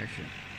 Action.